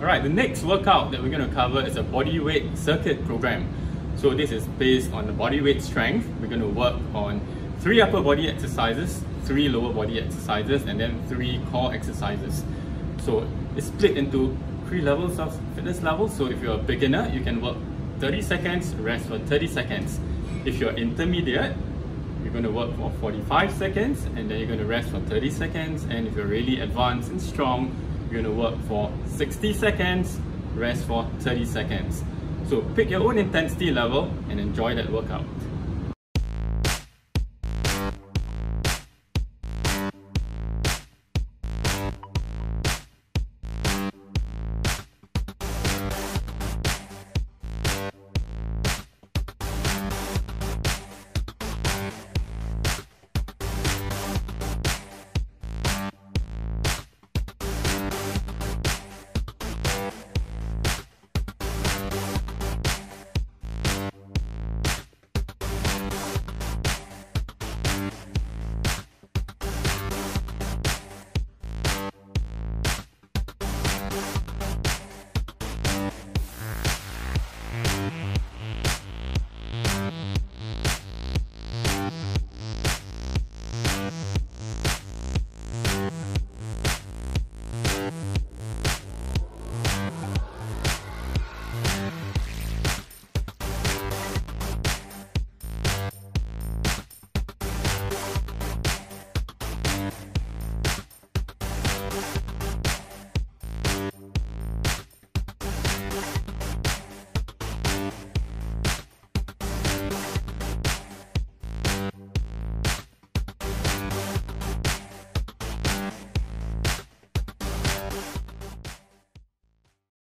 Alright, the next workout that we're going to cover is a body weight circuit program. So this is based on the body weight strength. We're going to work on three upper body exercises, three lower body exercises, and then three core exercises. So it's split into three levels of fitness level. So if you're a beginner, you can work 30 seconds, rest for 30 seconds. If you're intermediate, you're going to work for 45 seconds and then you're going to rest for 30 seconds. And if you're really advanced and strong, you're to work for 60 seconds, rest for 30 seconds. So pick your own intensity level and enjoy that workout.